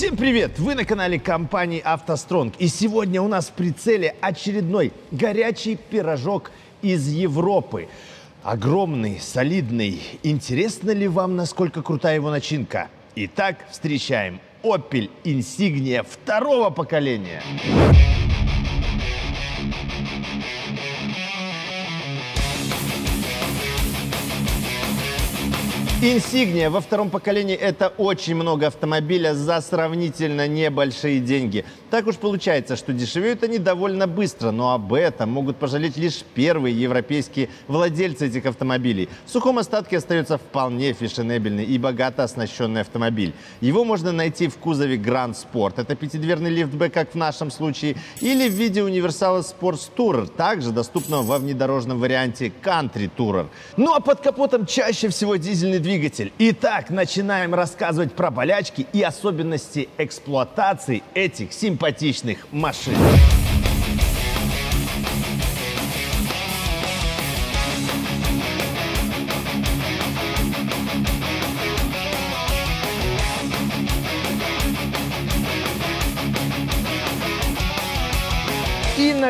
Всем привет! Вы на канале компании «АвтоСтронг». И сегодня у нас в прицеле очередной горячий пирожок из Европы. Огромный, солидный. Интересно ли вам, насколько крутая его начинка? Итак, встречаем Opel Insignia второго поколения. Инсигния во втором поколении – это очень много автомобиля за сравнительно небольшие деньги. Так уж получается, что дешевеют они довольно быстро, но об этом могут пожалеть лишь первые европейские владельцы этих автомобилей. В сухом остатке остается вполне фешенебельный и богато оснащенный автомобиль. Его можно найти в кузове Grand Sport. Это пятидверный лифтбэк, как в нашем случае, или в виде универсала Sports Tourer, также доступного во внедорожном варианте Country Tourer. Ну а под капотом чаще всего дизельный двигатель двигатель. Итак, начинаем рассказывать про болячки и особенности эксплуатации этих симпатичных машин.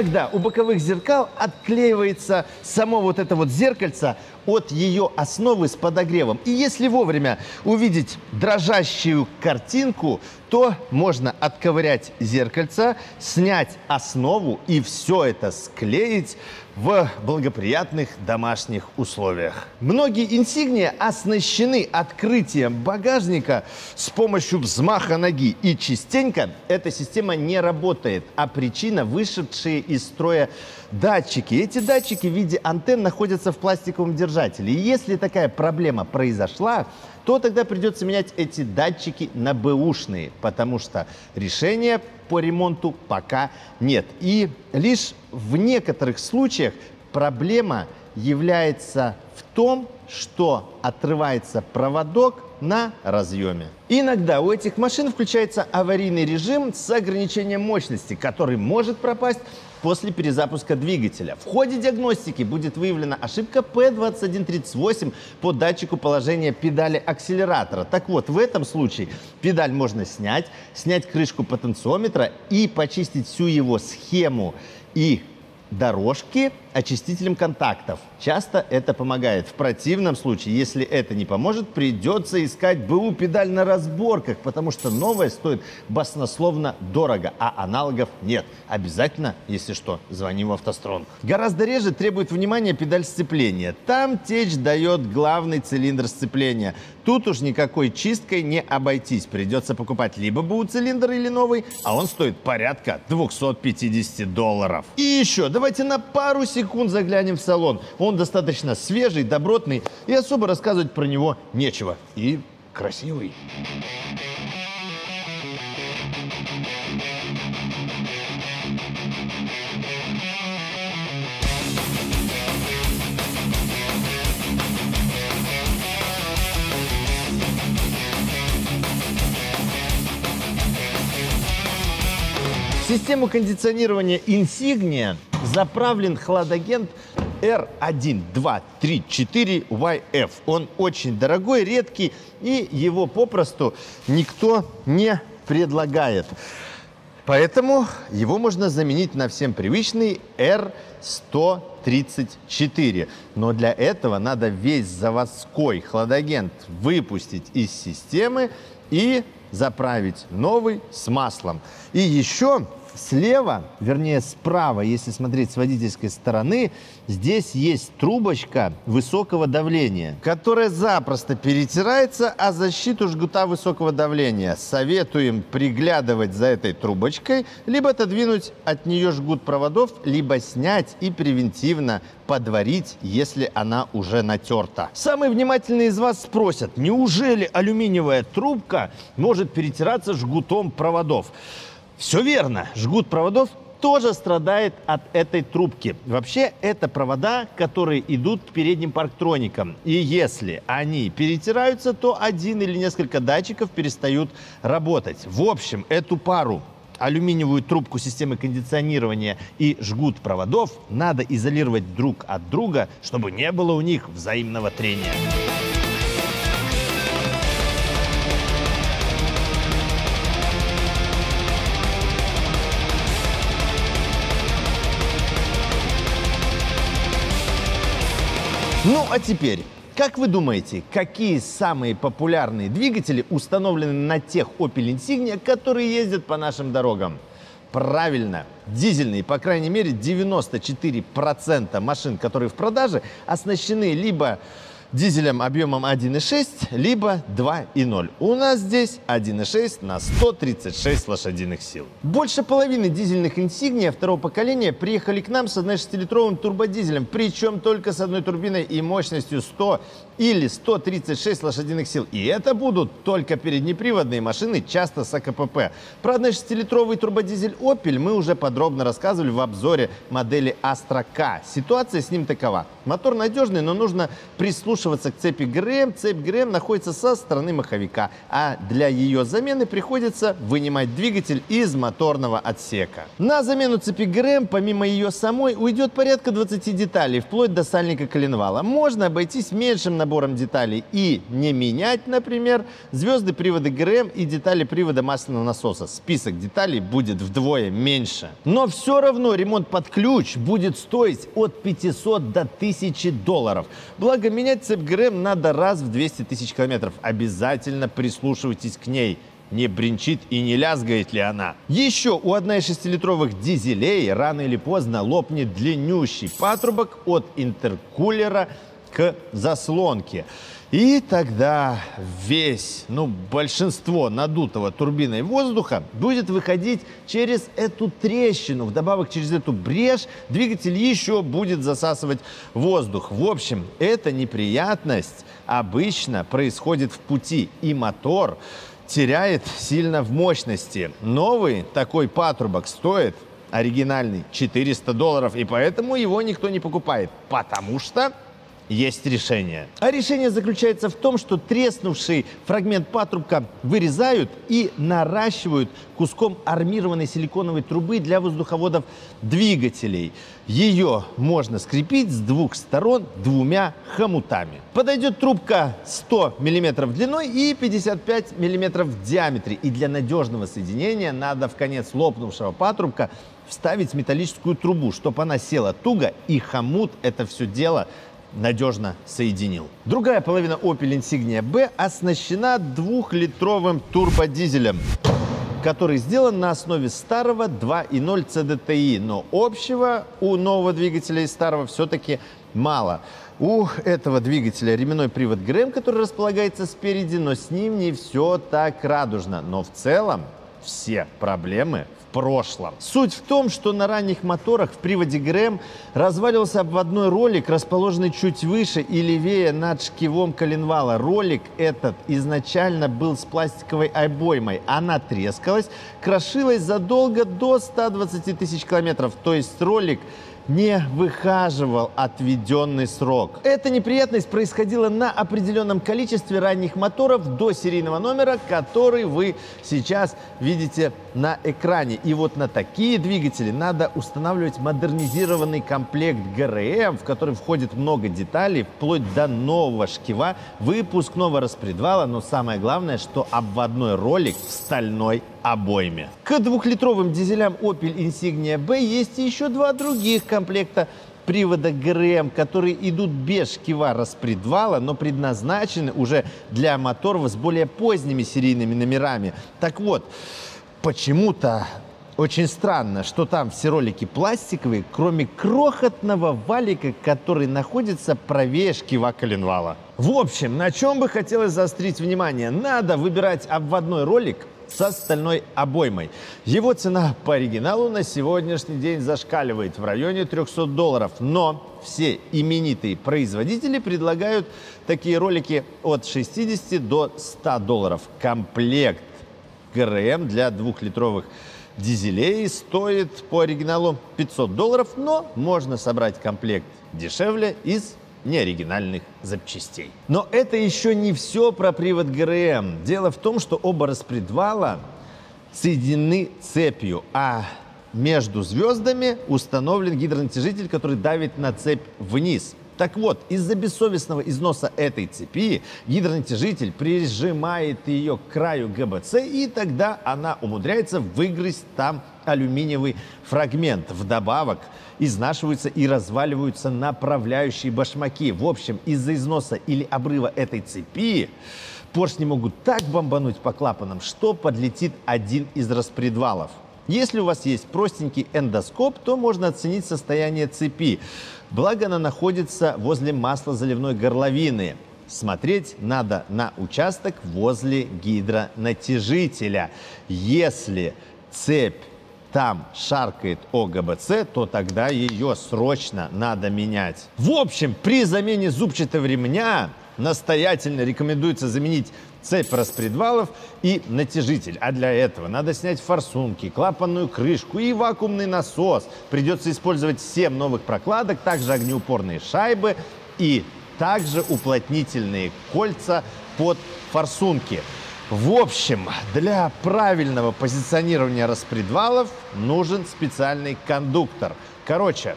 иногда у боковых зеркал отклеивается само вот это вот зеркальце от ее основы с подогревом. И если вовремя увидеть дрожащую картинку, то можно отковырять зеркальце, снять основу и все это склеить в благоприятных домашних условиях. Многие инсигнии оснащены открытием багажника с помощью взмаха ноги. И частенько эта система не работает, а причина вышедшие из строя датчики. Эти датчики в виде антенн находятся в пластиковом держателе. И если такая проблема произошла, то тогда придется менять эти датчики на бэушные, потому что решения по ремонту пока нет. И лишь в некоторых случаях проблема является в том, что отрывается проводок на разъеме. Иногда у этих машин включается аварийный режим с ограничением мощности, который может пропасть после перезапуска двигателя. В ходе диагностики будет выявлена ошибка P2138 по датчику положения педали акселератора. Так вот, в этом случае педаль можно снять, снять крышку потенциометра и почистить всю его схему и дорожки очистителем контактов. Часто это помогает. В противном случае, если это не поможет, придется искать БУ педаль на разборках, потому что новая стоит баснословно дорого, а аналогов нет. Обязательно, если что, звони в автостронг. Гораздо реже требует внимания педаль сцепления. Там течь дает главный цилиндр сцепления. Тут уж никакой чисткой не обойтись. Придется покупать либо БУ цилиндр или новый, а он стоит порядка 250 долларов. И еще, давайте на пару секунд секунд заглянем в салон. Он достаточно свежий, добротный, и особо рассказывать про него нечего. И красивый. систему кондиционирования Insignia заправлен хладагент R1, 2, 3, 4 YF. Он очень дорогой, редкий, и его попросту никто не предлагает. Поэтому его можно заменить на всем привычный R134. Но для этого надо весь заводской хладагент выпустить из системы и заправить новый с маслом. И еще Слева, вернее справа, если смотреть с водительской стороны, здесь есть трубочка высокого давления, которая запросто перетирается о защиту жгута высокого давления. Советуем приглядывать за этой трубочкой, либо отодвинуть от нее жгут проводов, либо снять и превентивно подварить, если она уже натерта. Самые внимательные из вас спросят, неужели алюминиевая трубка может перетираться жгутом проводов? Все верно. Жгут проводов тоже страдает от этой трубки. Вообще, это провода, которые идут к передним парктроникам. И если они перетираются, то один или несколько датчиков перестают работать. В общем, эту пару алюминиевую трубку системы кондиционирования и жгут проводов надо изолировать друг от друга, чтобы не было у них взаимного трения. Ну а теперь, как вы думаете, какие самые популярные двигатели установлены на тех Opel Insignia, которые ездят по нашим дорогам? Правильно, дизельные, по крайней мере, 94% машин, которые в продаже, оснащены либо дизелем объемом 1.6, либо 2.0. У нас здесь 1.6 на 136 лошадиных сил. Больше половины дизельных Insignia второго поколения приехали к нам с 1,6-литровым турбодизелем, причем только с одной турбиной и мощностью 100 или 136 лошадиных сил. И это будут только переднеприводные машины, часто с АКПП. Про 1,6-литровый турбодизель Opel мы уже подробно рассказывали в обзоре модели Astra K. Ситуация с ним такова. Мотор надежный, но нужно прислушиваться к цепи ГРМ. Цепь ГРМ находится со стороны маховика, а для ее замены приходится вынимать двигатель из моторного отсека. На замену цепи ГРМ, помимо ее самой, уйдет порядка 20 деталей, вплоть до сальника коленвала. Можно обойтись меньшим набором деталей и не менять, например, звезды привода ГРМ и детали привода масляного насоса. Список деталей будет вдвое меньше. Но все равно ремонт под ключ будет стоить от 500 до 1000 долларов. Благо, менять цепь ГРМ надо раз в 200 тысяч километров. Обязательно прислушивайтесь к ней не бренчит и не лязгает ли она. Еще у 1,6-литровых дизелей рано или поздно лопнет длиннющий патрубок от интеркулера к заслонке. И тогда весь, ну, большинство надутого турбиной воздуха будет выходить через эту трещину. Вдобавок, через эту брешь двигатель еще будет засасывать воздух. В общем, эта неприятность обычно происходит в пути. И мотор теряет сильно в мощности. Новый такой патрубок стоит оригинальный 400 долларов, и поэтому его никто не покупает, потому что есть решение. А решение заключается в том, что треснувший фрагмент патрубка вырезают и наращивают куском армированной силиконовой трубы для воздуховодов двигателей. Ее можно скрепить с двух сторон двумя хомутами. Подойдет трубка 100 мм длиной и 55 мм в диаметре. И для надежного соединения надо в конец лопнувшего патрубка вставить металлическую трубу, чтобы она села туго, и хомут это все дело надежно соединил. Другая половина Opel Insignia B оснащена двухлитровым турбодизелем который сделан на основе старого 2.0 CDTI, но общего у нового двигателя и старого все-таки мало. У этого двигателя ременной привод ГРМ, который располагается спереди, но с ним не все так радужно. Но в целом все проблемы прошлом. Суть в том, что на ранних моторах в приводе ГРМ развалился обводной ролик, расположенный чуть выше и левее над шкивом коленвала. Ролик этот изначально был с пластиковой обоймой. Она трескалась, крошилась задолго до 120 тысяч километров. То есть ролик не выхаживал отведенный срок. Эта неприятность происходила на определенном количестве ранних моторов до серийного номера, который вы сейчас видите на экране. И вот на такие двигатели надо устанавливать модернизированный комплект ГРМ, в который входит много деталей, вплоть до нового шкива, выпускного распредвала, но самое главное, что обводной ролик в стальной обойме. К двухлитровым дизелям Opel Insignia B есть еще два других комплекта привода ГРМ, которые идут без шкива распредвала, но предназначены уже для моторов с более поздними серийными номерами. Так вот, почему-то очень странно, что там все ролики пластиковые, кроме крохотного валика, который находится правее шкива коленвала. В общем, на чем бы хотелось заострить внимание? Надо выбирать обводной ролик со стальной обоймой. Его цена по оригиналу на сегодняшний день зашкаливает в районе 300 долларов, но все именитые производители предлагают такие ролики от 60 до 100 долларов. Комплект ГРМ для двухлитровых дизелей стоит по оригиналу 500 долларов, но можно собрать комплект дешевле из неоригинальных запчастей. Но это еще не все про привод ГРМ. Дело в том, что оба распредвала соединены цепью, а между звездами установлен гидронатяжитель, который давит на цепь вниз. Так вот, из-за бессовестного износа этой цепи гидронатяжитель прижимает ее к краю ГБЦ, и тогда она умудряется выгрызть там алюминиевый фрагмент. Вдобавок изнашиваются и разваливаются направляющие башмаки. В общем, из-за износа или обрыва этой цепи поршни могут так бомбануть по клапанам, что подлетит один из распредвалов. Если у вас есть простенький эндоскоп, то можно оценить состояние цепи. Благо она находится возле маслозаливной горловины. Смотреть надо на участок возле гидронатяжителя. Если цепь там шаркает ОГБЦ, то тогда ее срочно надо менять. В общем, при замене зубчатого ремня настоятельно рекомендуется заменить цепь распредвалов и натяжитель. А для этого надо снять форсунки, клапанную крышку и вакуумный насос. Придется использовать 7 новых прокладок, также огнеупорные шайбы и также уплотнительные кольца под форсунки. В общем, для правильного позиционирования распредвалов нужен специальный кондуктор. Короче,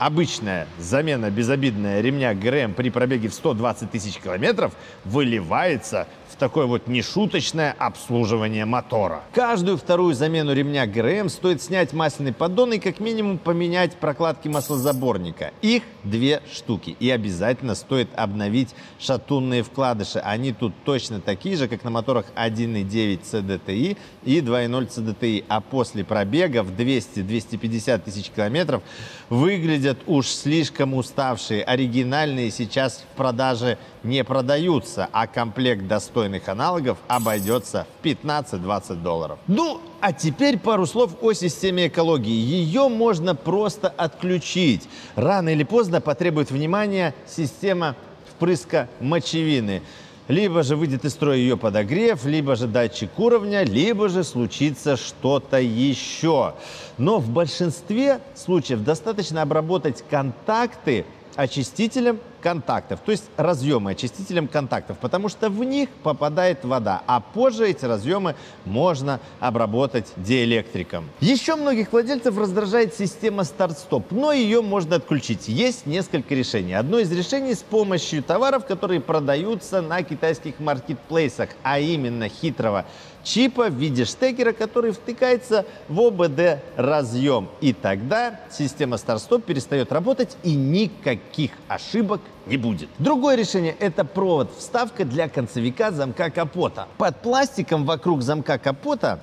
обычная замена безобидная ремня ГРМ при пробеге в 120 тысяч километров выливается такое вот нешуточное обслуживание мотора. Каждую вторую замену ремня ГРМ стоит снять масляный поддон и как минимум поменять прокладки маслозаборника. Их две штуки. И обязательно стоит обновить шатунные вкладыши. Они тут точно такие же, как на моторах 1.9 CDTI и 2.0 CDTI. А после пробега в 200-250 тысяч километров выглядят уж слишком уставшие. Оригинальные сейчас в продаже не продаются, а комплект достойных аналогов обойдется в 15-20 долларов. Ну, а теперь пару слов о системе экологии. Ее можно просто отключить. Рано или поздно потребует внимания система впрыска мочевины. Либо же выйдет из строя ее подогрев, либо же датчик уровня, либо же случится что-то еще. Но в большинстве случаев достаточно обработать контакты очистителем контактов, то есть разъемы очистителем контактов, потому что в них попадает вода, а позже эти разъемы можно обработать диэлектриком. Еще многих владельцев раздражает система старт-стоп, но ее можно отключить. Есть несколько решений. Одно из решений с помощью товаров, которые продаются на китайских маркетплейсах, а именно хитрого чипа в виде штекера, который втыкается в ОБД разъем. И тогда система старт-стоп перестает работать и никаких ошибок не будет. Другое решение – это провод, вставка для концевика замка капота. Под пластиком вокруг замка капота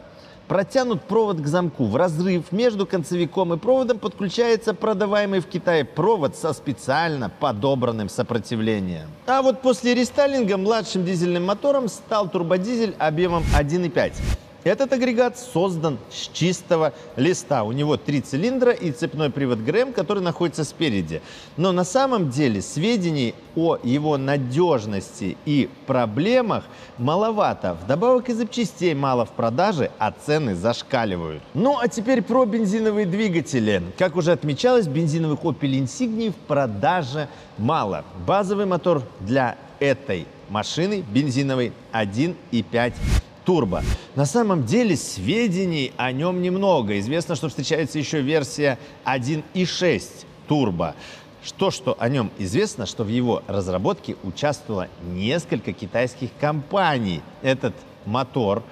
протянут провод к замку. В разрыв между концевиком и проводом подключается продаваемый в Китае провод со специально подобранным сопротивлением. А вот после рестайлинга младшим дизельным мотором стал турбодизель объемом 1,5. Этот агрегат создан с чистого листа. У него три цилиндра и цепной привод ГРМ, который находится спереди. Но на самом деле сведений о его надежности и проблемах маловато. Вдобавок и запчастей мало в продаже, а цены зашкаливают. Ну а теперь про бензиновые двигатели. Как уже отмечалось, бензиновых Opel Insignia в продаже мало. Базовый мотор для этой машины бензиновый 1,5 турбо. На самом деле сведений о нем немного. Известно, что встречается еще версия 1.6 турбо. Что, что о нем известно, что в его разработке участвовало несколько китайских компаний. Этот мотор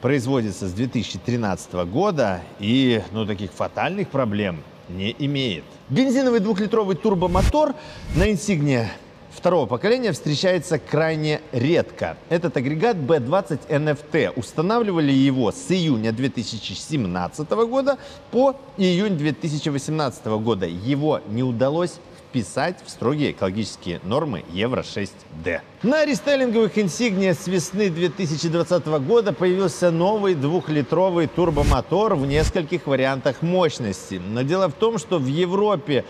производится с 2013 года и ну, таких фатальных проблем не имеет. Бензиновый двухлитровый турбомотор на Insignia второго поколения встречается крайне редко. Этот агрегат B20 NFT. Устанавливали его с июня 2017 года по июнь 2018 года. Его не удалось вписать в строгие экологические нормы Евро-6D. На рестайлинговых Insignia с весны 2020 года появился новый двухлитровый турбомотор в нескольких вариантах мощности. Но дело в том, что в Европе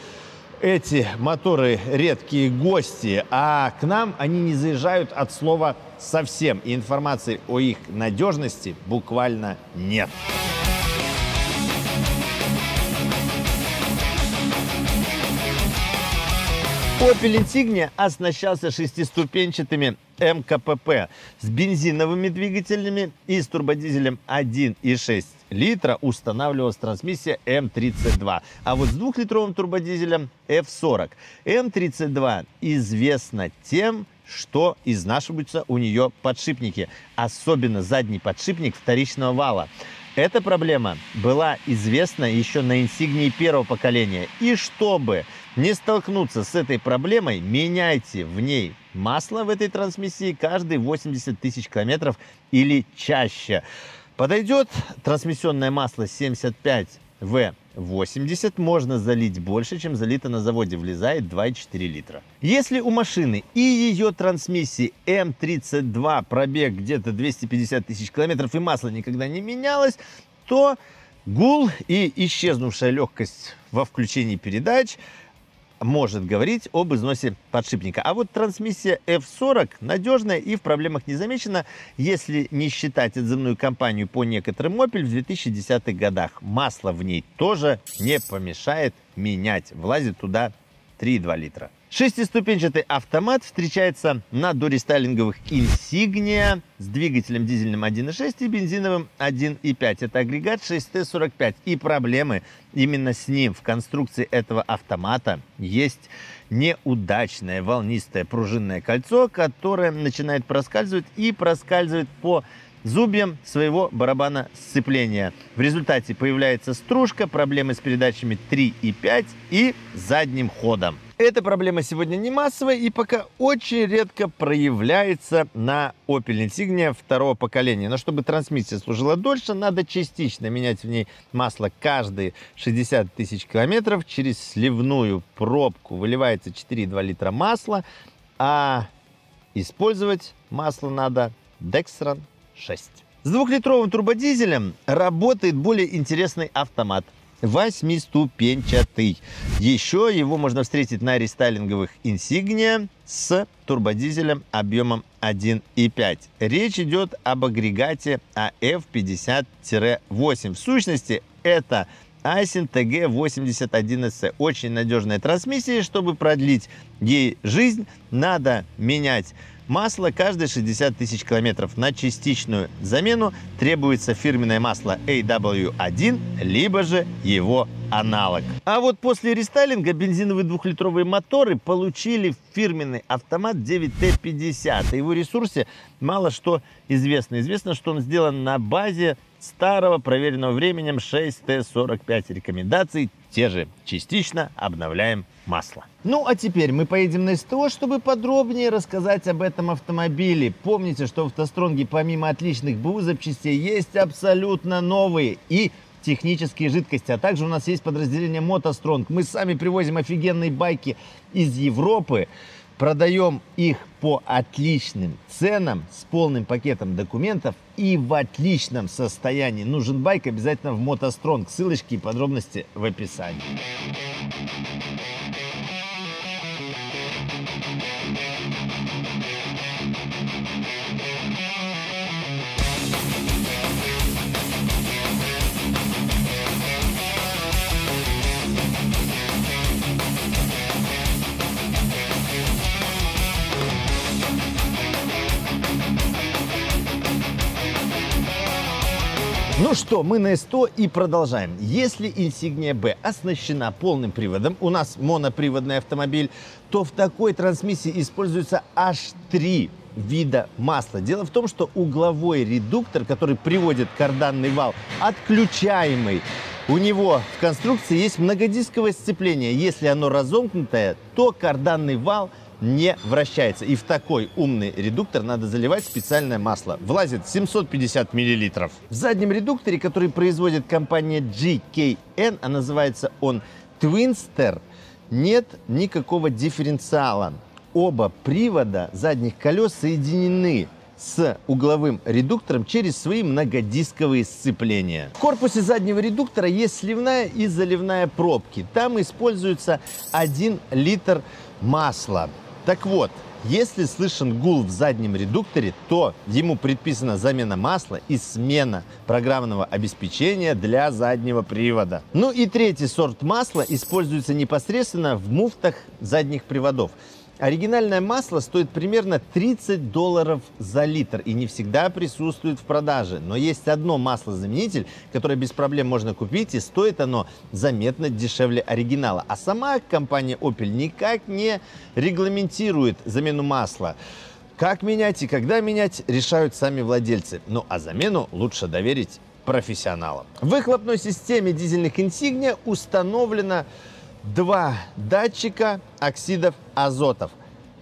эти моторы редкие гости, а к нам они не заезжают от слова совсем. И информации о их надежности буквально нет. Opel Insignia оснащался шестиступенчатыми МКПП с бензиновыми двигателями и с турбодизелем 1,6 литра устанавливалась трансмиссия М32. А вот с двухлитровым турбодизелем F40. М32 известна тем, что изнашиваются у нее подшипники, особенно задний подшипник вторичного вала. Эта проблема была известна еще на инсигнии первого поколения. И чтобы не столкнуться с этой проблемой, меняйте в ней масло в этой трансмиссии каждые 80 тысяч километров или чаще. Подойдет трансмиссионное масло 75 в 80 можно залить больше, чем залито на заводе, влезает 2,4 литра. Если у машины и ее трансмиссии М32 пробег где-то 250 тысяч километров и масло никогда не менялось, то гул и исчезнувшая легкость во включении передач – может говорить об износе подшипника. А вот трансмиссия F40 надежная и в проблемах не замечена, если не считать отзывную кампанию по некоторым Opel в 2010-х годах. Масло в ней тоже не помешает менять. Влазит туда 3,2 литра. Шестиступенчатый автомат встречается на дорестайлинговых Insignia с двигателем дизельным 1.6 и бензиновым 1.5. Это агрегат 6T45. И проблемы именно с ним в конструкции этого автомата есть неудачное волнистое пружинное кольцо, которое начинает проскальзывать и проскальзывает по зубьям своего барабана сцепления. В результате появляется стружка, проблемы с передачами 3 и 5 и задним ходом. Эта проблема сегодня не массовая и пока очень редко проявляется на Opel Insignia второго поколения. Но чтобы трансмиссия служила дольше, надо частично менять в ней масло каждые 60 тысяч километров. Через сливную пробку выливается 4,2 литра масла, а использовать масло надо Dexron 6. С двухлитровым турбодизелем работает более интересный автомат – восьмиступенчатый. Еще его можно встретить на рестайлинговых Insignia с турбодизелем объемом 1,5. Речь идет об агрегате AF50-8. В сущности, это Айсен TG81SC. Очень надежная трансмиссия. Чтобы продлить ей жизнь, надо менять масло каждые 60 тысяч километров. На частичную замену требуется фирменное масло AW1, либо же его аналог. А вот после рестайлинга бензиновые двухлитровые моторы получили фирменный автомат 9T50. О его ресурсе мало что известно. Известно, что он сделан на базе старого, проверенного временем 6T45 рекомендаций. Те же частично обновляем масло. Ну, а теперь мы поедем на СТО, чтобы подробнее рассказать об этом автомобиле. Помните, что в автостронге помимо отличных БУ запчастей есть абсолютно новые и технические жидкости. А также у нас есть подразделение Мотостронг. Мы сами привозим офигенные байки из Европы. Продаем их по отличным ценам, с полным пакетом документов и в отличном состоянии. Нужен байк обязательно в Мотостронг. Ссылочки и подробности в описании. Ну что, мы на СТО и продолжаем. Если Insignia B оснащена полным приводом, у нас моноприводный автомобиль, то в такой трансмиссии используется аж три вида масла. Дело в том, что угловой редуктор, который приводит карданный вал, отключаемый. У него в конструкции есть многодисковое сцепление. Если оно разомкнутое, то карданный вал – не вращается. И в такой умный редуктор надо заливать специальное масло. Влазит 750 миллилитров. В заднем редукторе, который производит компания GKN, а называется он Twinster, нет никакого дифференциала. Оба привода задних колес соединены с угловым редуктором через свои многодисковые сцепления. В корпусе заднего редуктора есть сливная и заливная пробки. Там используется 1 литр масла. Так вот, Если слышен гул в заднем редукторе, то ему предписана замена масла и смена программного обеспечения для заднего привода. Ну и третий сорт масла используется непосредственно в муфтах задних приводов. Оригинальное масло стоит примерно 30 долларов за литр и не всегда присутствует в продаже. Но есть одно маслозаменитель, которое без проблем можно купить и стоит оно заметно дешевле оригинала. А сама компания Opel никак не регламентирует замену масла. Как менять и когда менять, решают сами владельцы. Ну а замену лучше доверить профессионалам. В выхлопной системе дизельных Insignia установлено два датчика оксидов азотов.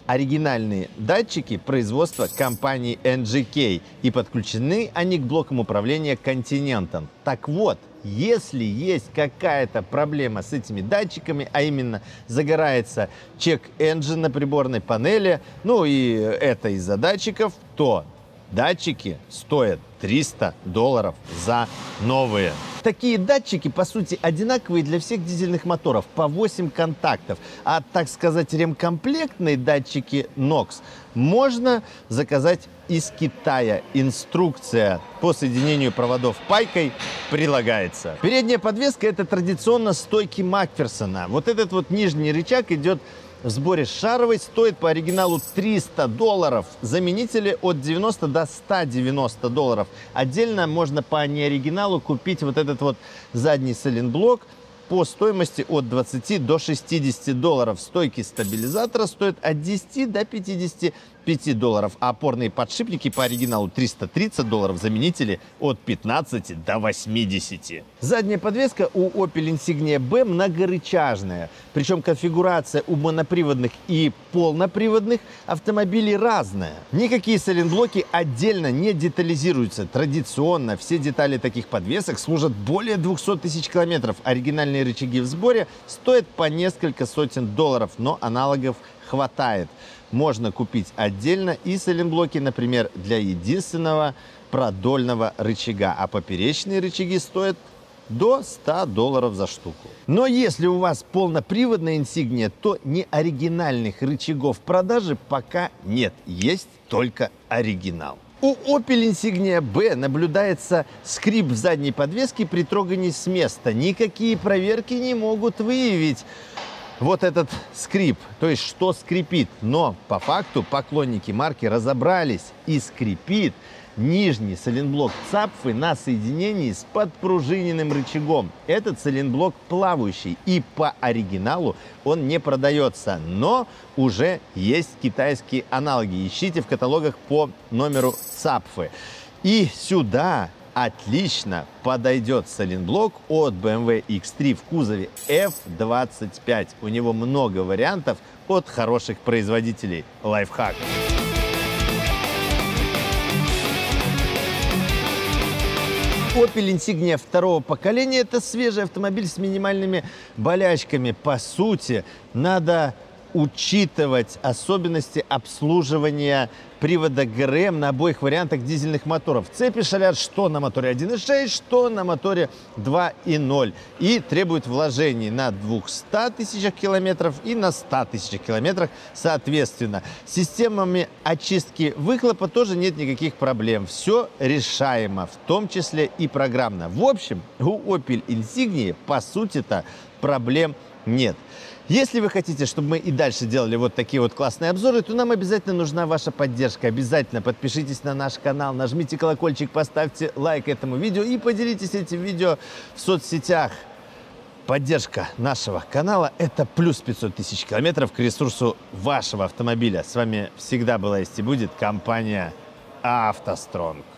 Оригинальные датчики производства компании NGK и подключены они к блокам управления Continental. Так вот, если есть какая-то проблема с этими датчиками, а именно загорается чек engine на приборной панели, ну и это из-за датчиков, то датчики стоят 300 долларов за новые. Такие датчики, по сути, одинаковые для всех дизельных моторов, по 8 контактов. А, так сказать, ремкомплектные датчики NOx можно заказать из Китая. Инструкция по соединению проводов пайкой прилагается. Передняя подвеска – это традиционно стойки Макферсона. Вот этот вот нижний рычаг идет в сборе шаровой стоит по оригиналу 300 долларов. Заменители от 90 до 190 долларов. Отдельно можно по неоригиналу купить вот этот вот задний сайлентблок по стоимости от 20 до 60 долларов. Стойки стабилизатора стоят от 10 до 55 долларов, а опорные подшипники по оригиналу 330 долларов, заменители от 15 до 80. Задняя подвеска у Opel Insignia B многорычажная, причем конфигурация у моноприводных и полноприводных автомобилей разная. Никакие сайлентблоки отдельно не детализируются. Традиционно все детали таких подвесок служат более 200 тысяч километров. Оригинальные рычаги в сборе стоят по несколько сотен долларов, но аналогов хватает можно купить отдельно и сайлентблоки, например, для единственного продольного рычага, а поперечные рычаги стоят до 100 долларов за штуку. Но если у вас полноприводная Insignia, то неоригинальных рычагов в продаже пока нет. Есть только оригинал. У Opel Insignia B наблюдается скрип в задней подвеске при трогании с места. Никакие проверки не могут выявить вот этот скрип, то есть что скрипит. Но по факту поклонники марки разобрались и скрипит нижний сайлентблок цапфы на соединении с подпружиненным рычагом. Этот сайлентблок плавающий и по оригиналу он не продается, но уже есть китайские аналоги. Ищите в каталогах по номеру цапфы. И сюда отлично подойдет сайлентблок от BMW X3 в кузове F25. У него много вариантов от хороших производителей. Лайфхак. Opel Insignia второго поколения – это свежий автомобиль с минимальными болячками. По сути, надо учитывать особенности обслуживания привода ГРМ на обоих вариантах дизельных моторов. Цепи шалят что на моторе 1.6, что на моторе 2.0. И требуют вложений на 200 тысячах километров и на 100 тысячах километрах соответственно. С системами очистки выхлопа тоже нет никаких проблем. Все решаемо, в том числе и программно. В общем, у Opel Insignia по сути-то проблем нет. Если вы хотите, чтобы мы и дальше делали вот такие вот классные обзоры, то нам обязательно нужна ваша поддержка. Обязательно подпишитесь на наш канал, нажмите колокольчик, поставьте лайк этому видео и поделитесь этим видео в соцсетях. Поддержка нашего канала – это плюс 500 тысяч километров к ресурсу вашего автомобиля. С вами всегда была есть и будет компания «АвтоСтронг».